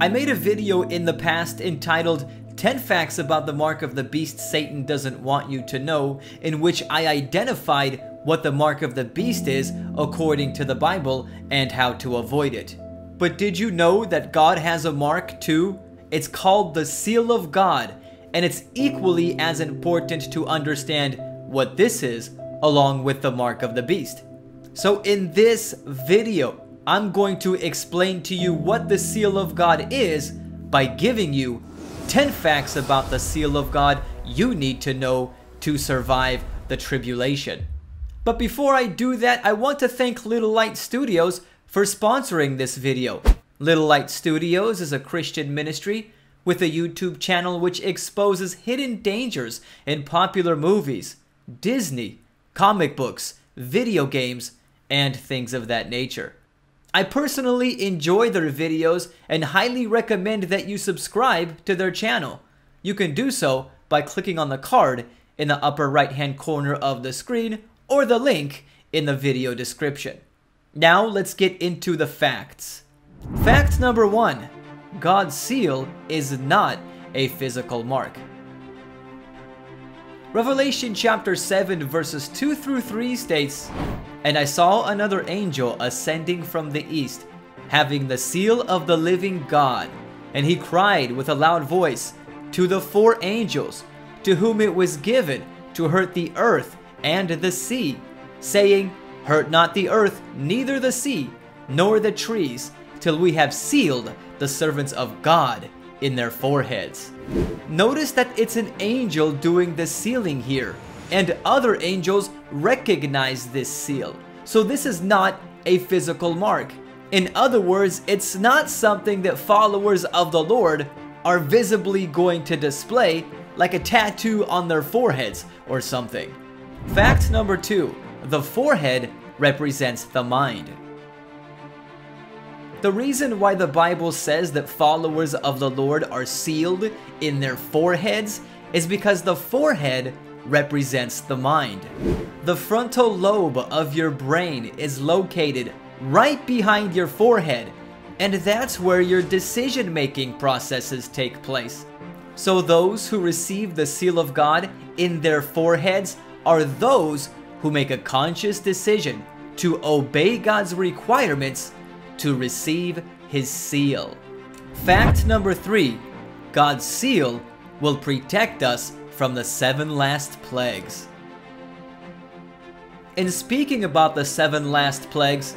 I made a video in the past entitled 10 Facts About the Mark of the Beast Satan Doesn't Want You to Know, in which I identified what the mark of the beast is according to the Bible and how to avoid it. But did you know that God has a mark too? It's called the Seal of God, and it's equally as important to understand what this is along with the mark of the beast. So in this video, I'm going to explain to you what the seal of God is by giving you 10 facts about the seal of God you need to know to survive the tribulation. But before I do that, I want to thank Little Light Studios for sponsoring this video. Little Light Studios is a Christian ministry with a YouTube channel which exposes hidden dangers in popular movies, Disney, comic books, video games, and things of that nature. I personally enjoy their videos and highly recommend that you subscribe to their channel. You can do so by clicking on the card in the upper right hand corner of the screen or the link in the video description. Now let's get into the facts. Fact number one, God's seal is not a physical mark. Revelation chapter 7 verses 2 through 3 states, And I saw another angel ascending from the east, having the seal of the living God. And he cried with a loud voice to the four angels, to whom it was given to hurt the earth and the sea, saying, Hurt not the earth, neither the sea, nor the trees, till we have sealed the servants of God in their foreheads. Notice that it's an angel doing the sealing here, and other angels recognize this seal. So this is not a physical mark. In other words, it's not something that followers of the Lord are visibly going to display like a tattoo on their foreheads or something. Fact number two, the forehead represents the mind. The reason why the Bible says that followers of the Lord are sealed in their foreheads is because the forehead represents the mind. The frontal lobe of your brain is located right behind your forehead, and that's where your decision making processes take place. So, those who receive the seal of God in their foreheads are those who make a conscious decision to obey God's requirements to receive his seal. Fact number three God's seal will protect us from the seven last plagues. In speaking about the seven last plagues,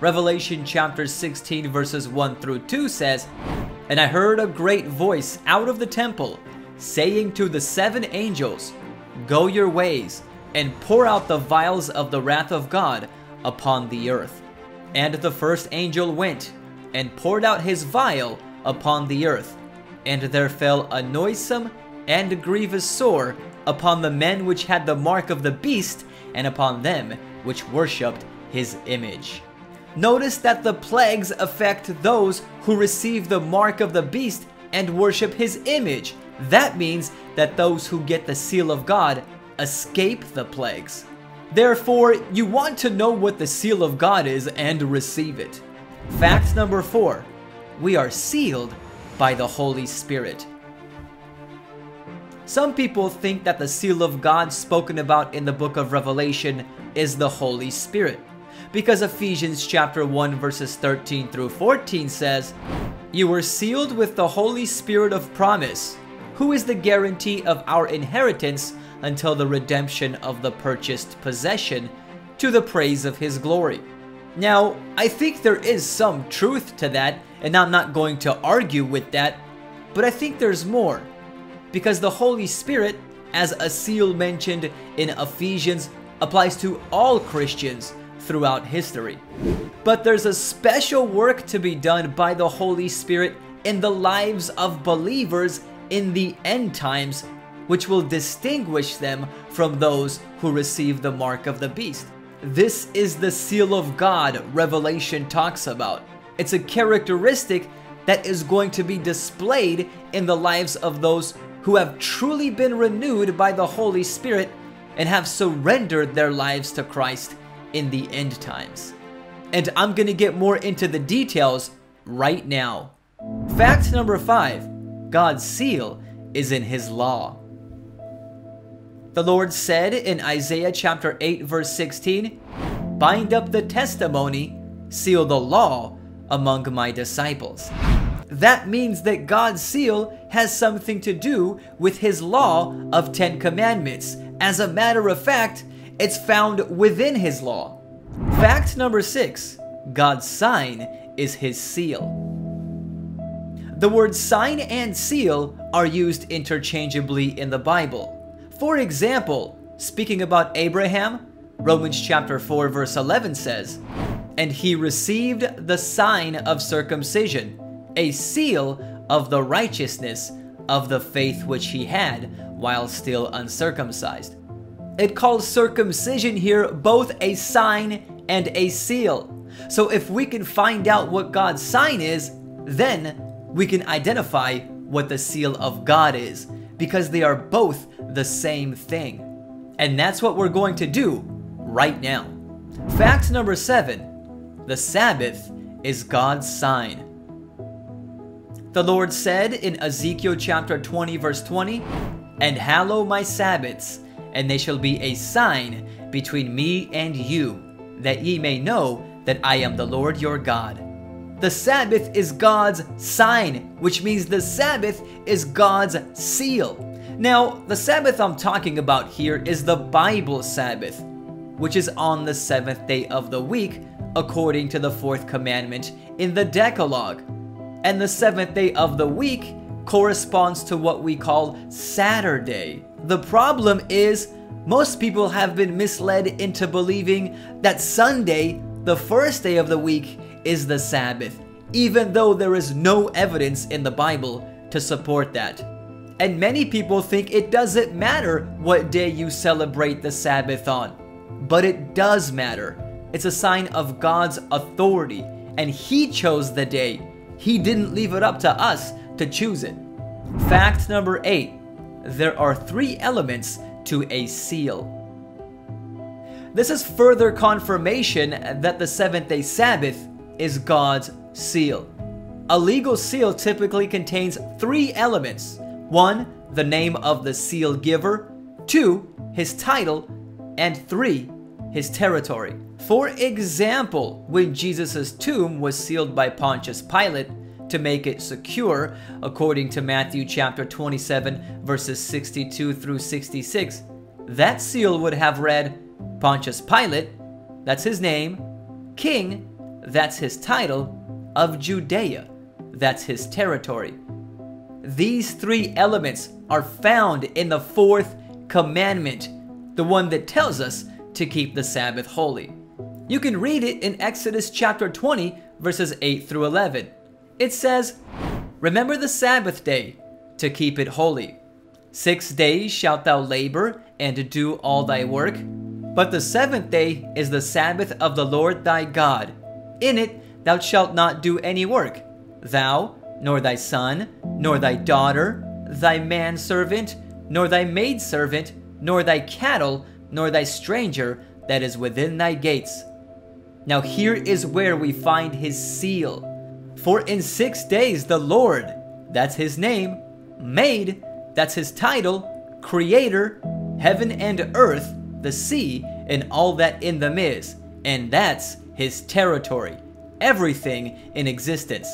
Revelation chapter 16 verses 1 through 2 says, And I heard a great voice out of the temple, saying to the seven angels, Go your ways, and pour out the vials of the wrath of God upon the earth. And the first angel went, and poured out his vial upon the earth. And there fell a noisome and grievous sore upon the men which had the mark of the beast, and upon them which worshipped his image. Notice that the plagues affect those who receive the mark of the beast and worship his image. That means that those who get the seal of God escape the plagues. Therefore, you want to know what the seal of God is and receive it. Fact number four we are sealed by the Holy Spirit. Some people think that the seal of God spoken about in the book of Revelation is the Holy Spirit because Ephesians chapter 1 verses 13 through 14 says, "You were sealed with the Holy Spirit of promise, who is the guarantee of our inheritance until the redemption of the purchased possession to the praise of his glory." Now, I think there is some truth to that, and I'm not going to argue with that, but I think there's more. Because the Holy Spirit, as a seal mentioned in Ephesians, applies to all Christians throughout history. But there's a special work to be done by the Holy Spirit in the lives of believers in the end times, which will distinguish them from those who receive the mark of the beast. This is the seal of God Revelation talks about. It's a characteristic that is going to be displayed in the lives of those who have truly been renewed by the Holy Spirit and have surrendered their lives to Christ in the end times. And I'm going to get more into the details right now. Fact number five God's seal is in his law. The Lord said in Isaiah chapter 8, verse 16, Bind up the testimony, seal the law among my disciples. That means that God's seal has something to do with his law of Ten Commandments. As a matter of fact, it's found within his law. Fact number six God's sign is his seal. The words sign and seal are used interchangeably in the Bible. For example, speaking about Abraham, Romans chapter 4 verse 11 says, And he received the sign of circumcision, a seal of the righteousness of the faith which he had while still uncircumcised. It calls circumcision here both a sign and a seal. So if we can find out what God's sign is, then we can identify what the seal of God is because they are both the same thing. And that's what we're going to do right now. Fact number seven the Sabbath is God's sign. The Lord said in Ezekiel chapter 20, verse 20, And hallow my Sabbaths, and they shall be a sign between me and you, that ye may know that I am the Lord your God. The Sabbath is God's sign, which means the Sabbath is God's seal. Now, the Sabbath I'm talking about here is the Bible Sabbath, which is on the seventh day of the week, according to the fourth commandment in the Decalogue. And the seventh day of the week corresponds to what we call Saturday. The problem is, most people have been misled into believing that Sunday, the first day of the week, is the Sabbath, even though there is no evidence in the Bible to support that. And many people think it doesn't matter what day you celebrate the Sabbath on. But it does matter. It's a sign of God's authority, and He chose the day. He didn't leave it up to us to choose it. Fact number eight there are three elements to a seal. This is further confirmation that the seventh day Sabbath is God's seal. A legal seal typically contains three elements one, the name of the seal giver, two, his title, and three, his territory. For example, when Jesus' tomb was sealed by Pontius Pilate to make it secure, according to Matthew chapter 27, verses 62 through 66, that seal would have read Pontius Pilate, that's his name, King that's his title, of Judea, that's his territory. These three elements are found in the fourth commandment, the one that tells us to keep the Sabbath holy. You can read it in Exodus chapter 20, verses 8 through 11. It says, Remember the Sabbath day to keep it holy. Six days shalt thou labor and do all thy work, but the seventh day is the Sabbath of the Lord thy God in it thou shalt not do any work, thou, nor thy son, nor thy daughter, thy manservant, nor thy maidservant, nor thy cattle, nor thy stranger that is within thy gates. Now here is where we find his seal. For in six days the Lord, that's his name, made, that's his title, creator, heaven and earth, the sea, and all that in them is, and that's his territory, everything in existence,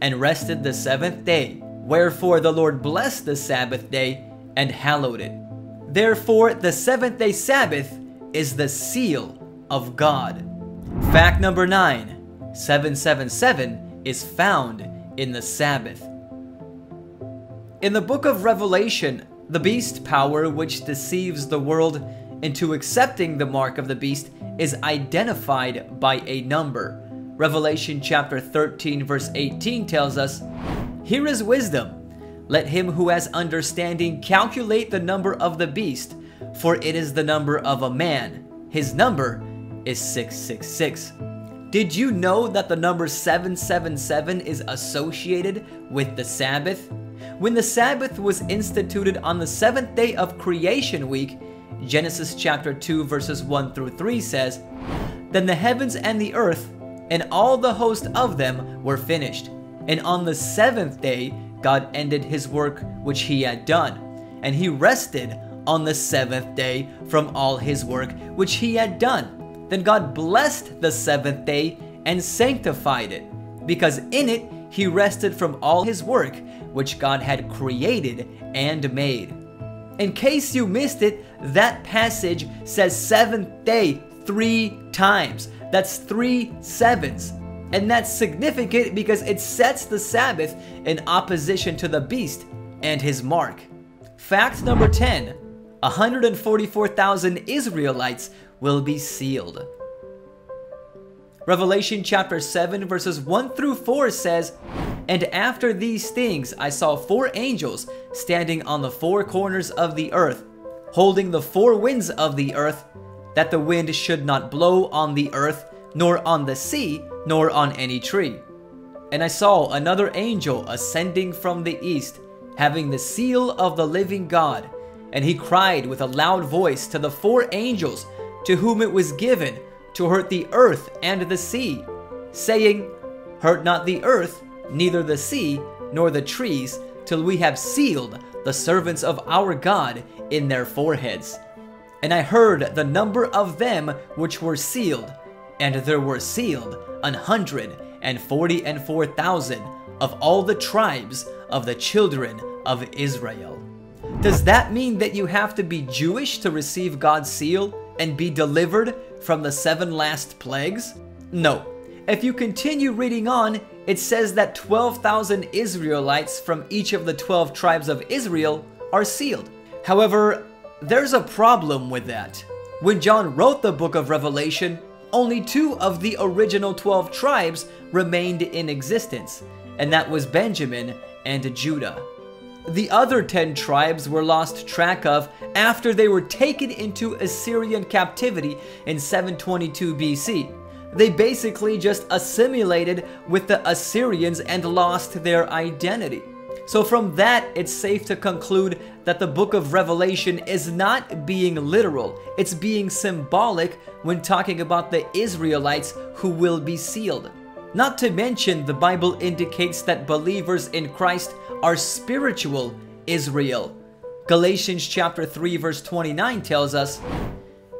and rested the seventh day. Wherefore the Lord blessed the Sabbath day and hallowed it. Therefore, the seventh day Sabbath is the seal of God. Fact number nine 777 is found in the Sabbath. In the book of Revelation, the beast power which deceives the world into accepting the mark of the beast is identified by a number. Revelation chapter 13, verse 18 tells us, Here is wisdom. Let him who has understanding calculate the number of the beast, for it is the number of a man. His number is 666. Did you know that the number 777 is associated with the Sabbath? When the Sabbath was instituted on the seventh day of creation week, Genesis chapter 2 verses 1 through 3 says, Then the heavens and the earth and all the host of them were finished. And on the seventh day, God ended his work which he had done. And he rested on the seventh day from all his work which he had done. Then God blessed the seventh day and sanctified it, because in it he rested from all his work which God had created and made. In case you missed it, that passage says seventh day three times. That's three sevens. And that's significant because it sets the Sabbath in opposition to the beast and his mark. Fact number 10 144,000 Israelites will be sealed. Revelation chapter 7, verses 1 through 4 says, And after these things I saw four angels standing on the four corners of the earth, holding the four winds of the earth, that the wind should not blow on the earth, nor on the sea, nor on any tree. And I saw another angel ascending from the east, having the seal of the living God. And he cried with a loud voice to the four angels to whom it was given to hurt the earth and the sea, saying, Hurt not the earth, neither the sea, nor the trees, till we have sealed the servants of our God in their foreheads. And I heard the number of them which were sealed, and there were sealed an hundred and forty and four thousand of all the tribes of the children of Israel. Does that mean that you have to be Jewish to receive God's seal and be delivered from the seven last plagues? No. If you continue reading on, it says that 12,000 Israelites from each of the 12 tribes of Israel are sealed. However, there's a problem with that. When John wrote the book of Revelation, only two of the original 12 tribes remained in existence, and that was Benjamin and Judah. The other 10 tribes were lost track of after they were taken into Assyrian captivity in 722 BC. They basically just assimilated with the Assyrians and lost their identity. So from that, it's safe to conclude that the book of Revelation is not being literal. It's being symbolic when talking about the Israelites who will be sealed. Not to mention, the Bible indicates that believers in Christ are spiritual Israel. Galatians chapter 3 verse 29 tells us,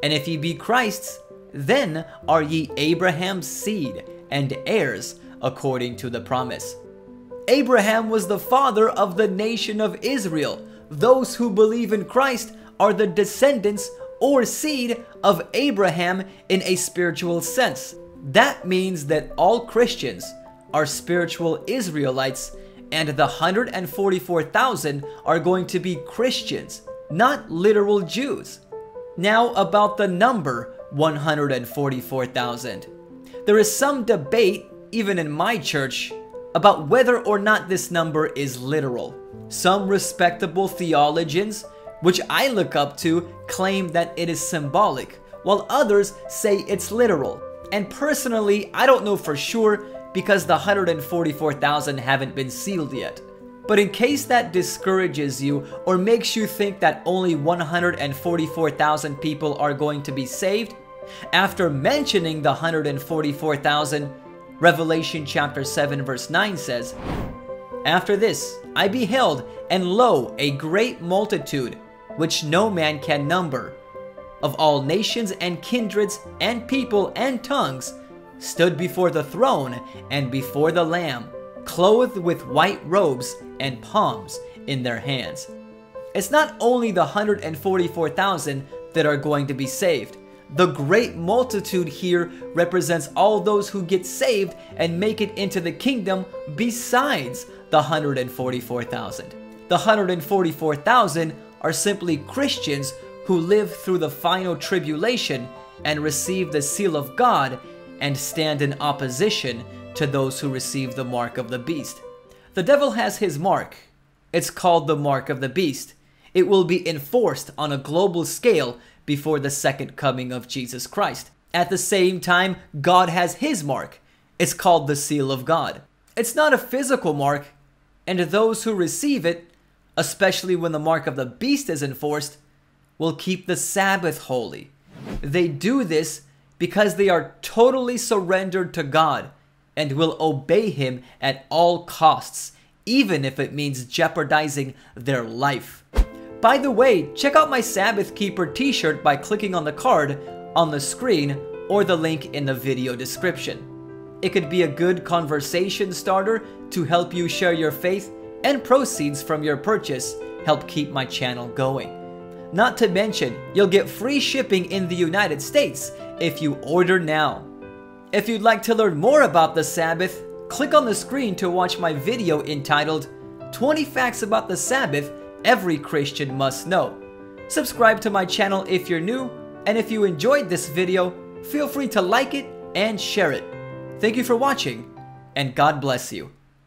And if ye be Christ's, then are ye Abraham's seed and heirs according to the promise. Abraham was the father of the nation of Israel. Those who believe in Christ are the descendants or seed of Abraham in a spiritual sense. That means that all Christians are spiritual Israelites and the 144,000 are going to be Christians, not literal Jews. Now about the number 144,000. There is some debate, even in my church, about whether or not this number is literal. Some respectable theologians, which I look up to, claim that it is symbolic, while others say it's literal. And personally, I don't know for sure because the 144,000 haven't been sealed yet. But in case that discourages you or makes you think that only 144,000 people are going to be saved, after mentioning the 144,000, Revelation chapter 7 verse 9 says, After this I beheld, and lo, a great multitude, which no man can number, of all nations and kindreds and people and tongues, stood before the throne and before the Lamb, clothed with white robes and palms in their hands. It's not only the 144,000 that are going to be saved. The great multitude here represents all those who get saved and make it into the kingdom besides the 144,000. The 144,000 are simply Christians who live through the final tribulation and receive the seal of God and stand in opposition to those who receive the mark of the beast. The devil has his mark. It's called the mark of the beast. It will be enforced on a global scale before the second coming of Jesus Christ. At the same time, God has his mark. It's called the seal of God. It's not a physical mark, and those who receive it, especially when the mark of the beast is enforced, will keep the Sabbath holy. They do this because they are totally surrendered to God and will obey him at all costs, even if it means jeopardizing their life. By the way, check out my Sabbath Keeper t-shirt by clicking on the card on the screen or the link in the video description. It could be a good conversation starter to help you share your faith and proceeds from your purchase help keep my channel going. Not to mention, you'll get free shipping in the United States if you order now. If you'd like to learn more about the Sabbath, click on the screen to watch my video entitled 20 Facts About the Sabbath Every Christian Must Know. Subscribe to my channel if you're new, and if you enjoyed this video, feel free to like it and share it. Thank you for watching, and God bless you.